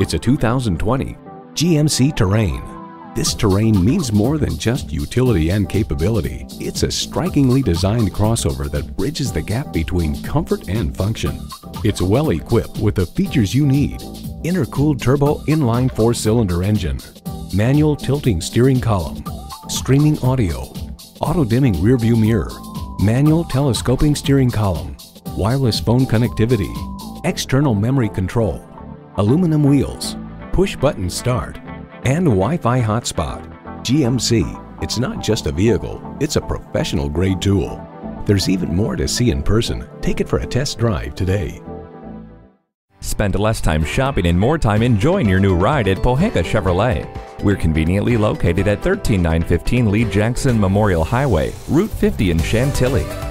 It's a 2020 GMC Terrain. This Terrain means more than just utility and capability. It's a strikingly designed crossover that bridges the gap between comfort and function. It's well equipped with the features you need. Intercooled turbo inline four-cylinder engine, manual tilting steering column, streaming audio, auto-dimming rearview mirror, manual telescoping steering column, wireless phone connectivity, external memory control, aluminum wheels, push-button start, and Wi-Fi hotspot. GMC, it's not just a vehicle, it's a professional grade tool. There's even more to see in person. Take it for a test drive today. Spend less time shopping and more time enjoying your new ride at Pohanka Chevrolet. We're conveniently located at 13915 Lee Jackson Memorial Highway, Route 50 in Chantilly.